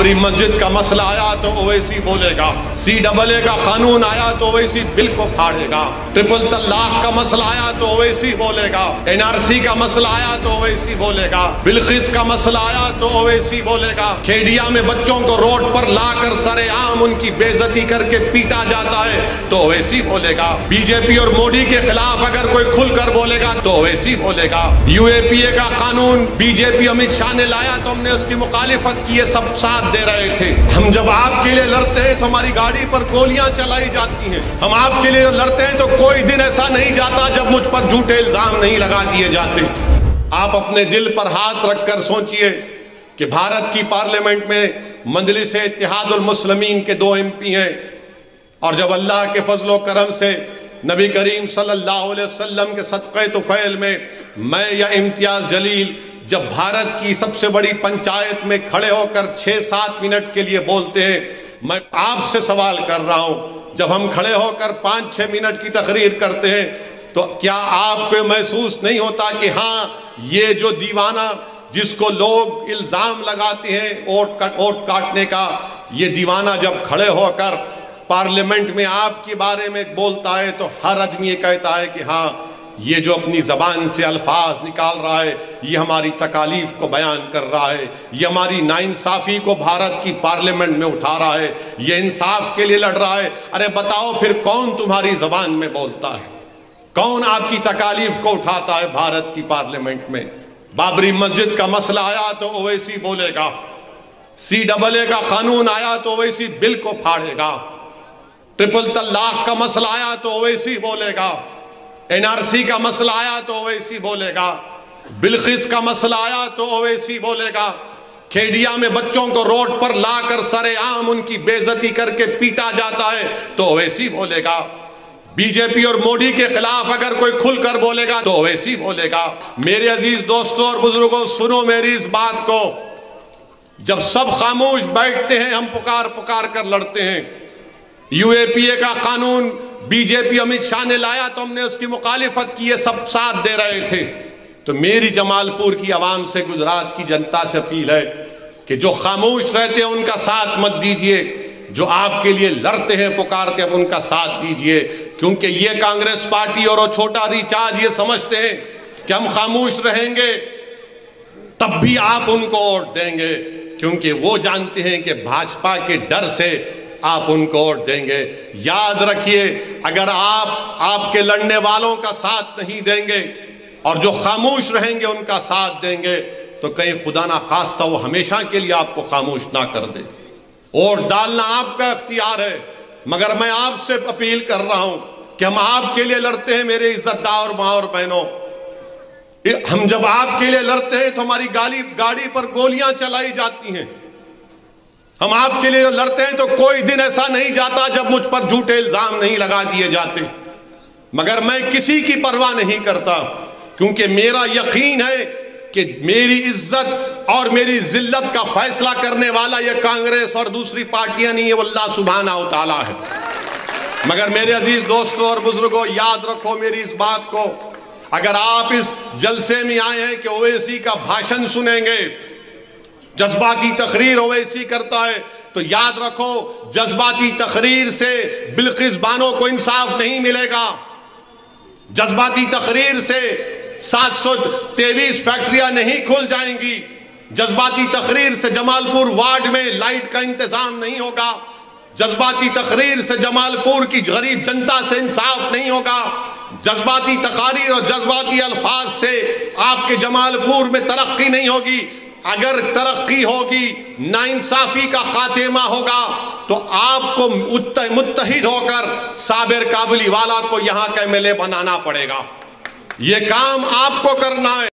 बाबरी मस्जिद का मसला आया तो ओवैसी बोलेगा। सी डबल ए का कानून आया तो ओवैसी बिल को फाड़ेगा। ट्रिपल तलाक का मसला आया तो ओवैसी बोलेगा। एनआरसी का मसला आया तो ओवैसी बोलेगा। बिल्किस का मसला आया तो ओवैसी बोलेगा। खेडिया में बच्चों को रोड पर लाकर सरे आम उनकी बेजती करके पीटा जाता है तो ओवैसी बोलेगा। बीजेपी और मोदी के खिलाफ अगर कोई खुलकर बोलेगा तो ओवैसी बोलेगा। यूएपीए का कानून बीजेपी अमित शाह ने लाया तो हमने उसकी मुखालिफत की ये सब साथ दे रहे थे। हम जब आपके लिए लड़ते हैं तो हमारी गाड़ी पर गोलियाँ चलाई जाती हैं। हम आपके लिए लड़ते हैं तो कोई दिन ऐसा नहीं जाता जब मुझ पर झूठे इल्ज़ाम नहीं लगा दिए जाते। आप अपने दिल पर हाथ रखकर सोचिए कि भारत की पार्लियामेंट में मंजलिस इतिहादुल मुस्लिमीन के दो एमपी हैं, और जब अल्लाह के फजलो करम से नबी करीम सल्लल्लाहु अलैहि वसल्लम के सदक़े तुफ़ैल में मैं या इम्तियाज़ जलील जब भारत की सबसे बड़ी पंचायत में खड़े होकर छः सात मिनट के लिए बोलते हैं, मैं आपसे सवाल कर रहा हूँ, जब हम खड़े होकर पाँच छः मिनट की तकरीर करते हैं तो क्या आपको महसूस नहीं होता कि हाँ ये जो दीवाना जिसको लोग इल्ज़ाम लगाते हैं वोट का, वोट काटने का, ये दीवाना जब खड़े होकर पार्लियामेंट में आपके बारे में बोलता है तो हर आदमी ये कहता है कि हाँ ये जो अपनी ज़बान से अल्फाज निकाल रहा है, ये हमारी तकालीफ को बयान कर रहा है, ये हमारी नाइंसाफ़ी को भारत की पार्लियामेंट में उठा रहा है, ये इंसाफ के लिए लड़ रहा है। अरे बताओ फिर कौन तुम्हारी ज़बान में बोलता है? कौन आपकी तकालीफ को उठाता है भारत की पार्लियामेंट में? बाबरी मस्जिद का मसला आया तो ओवैसी बोलेगा सी डबल ए का कानून आया तो ओवैसी बिल को फाड़ेगा, ट्रिपल तलाक का मसला आया तो ओवैसी बोलेगा। एनआरसी का मसला आया तो ओवैसी बोलेगा बिल्किस का मसला आया तो ओवैसी बोलेगा। खेडिया में बच्चों को रोड पर लाकर सरे आम उनकी बेजती करके पीटा जाता है तो ओवैसी बोलेगा। बीजेपी और मोदी के खिलाफ अगर कोई खुलकर बोलेगा तो ओवैसी बोलेगा। मेरे अज़ीज़ दोस्तों और बुज़ुर्गों, सुनो मेरी इस बात को। जब सब खामोश बैठते हैं, हम पुकार पुकार कर लड़ते हैं। यूएपीए का कानून बीजेपी अमित शाह ने लाया तो हमने उसकी मुखालिफत की, ये सब साथ दे रहे थे। तो मेरी जमालपुर की आवाम से गुजरात की जनता से अपील है कि जो खामोश रहते हैं, उनका साथ मत दीजिए। जो आपके लिए लड़ते हैं, पुकारते हैं उनका साथ दीजिए। क्योंकि ये कांग्रेस पार्टी और वो छोटा रिचार्ज, ये समझते हैं कि हम खामोश रहेंगे, तब भी आप उनको वोट देंगे। क्योंकि वो जानते हैं कि भाजपा के डर से आप उनको वोट देंगे। याद रखिए, अगर आप आपके लड़ने वालों का साथ नहीं देंगे और जो खामोश रहेंगे, उनका साथ देंगे तो कहीं खुदा ना खास्ता वो हमेशा के लिए आपको खामोश ना कर दे। वोट डालना आपका अख्तियार है। मगर मैं आपसे अपील कर रहा हूँ कि हम आपके लिए लड़ते हैं मेरे इज्जतदार माँ और बहनों। हम जब आपके लिए लड़ते हैं तो हमारी गाली, गाड़ी पर गोलियाँ चलाई जाती हैं। हम आपके लिए लड़ते हैं तो कोई दिन ऐसा नहीं जाता जब मुझ पर झूठे इल्ज़ाम नहीं लगा दिए जाते। मगर मैं किसी की परवाह नहीं करता, क्योंकि मेरा यकीन है कि मेरी इज़्ज़त और मेरी जिल्लत का फैसला करने वाला यह कांग्रेस और दूसरी पार्टियाँ नहीं है अल्लाह सुबहाना ताला है। मगर मेरे अज़ीज़ दोस्तों और बुज़ुर्गों, याद रखो मेरी इस बात को। अगर आप इस जलसे में आए हैं कि ओवैसी का भाषण सुनेंगे जज्बाती तकरीर ओवैसी करता है तो याद रखो, जज्बाती तकरीर से बिल्किस बानो को इंसाफ नहीं मिलेगा। जज्बाती तकरीर से सात सौ तेईस फैक्ट्रियाँ नहीं खुल जाएँगी। जज्बाती तकरीर से जमालपुर वार्ड में लाइट का इंतज़ाम नहीं होगा। जज्बाती तकरीर से जमालपुर की गरीब जनता से इंसाफ नहीं होगा। जज्बाती तकारीर और जज्बाती अल्फाज से आपके जमालपुर में तरक्की नहीं होगी। अगर तरक्की होगी, नाइंसाफी का खातिमा होगा तो आपको मुतहिद होकर साबिर काबुली वाला को यहाँ का एमएलए बनाना पड़ेगा। ये काम आपको करना है।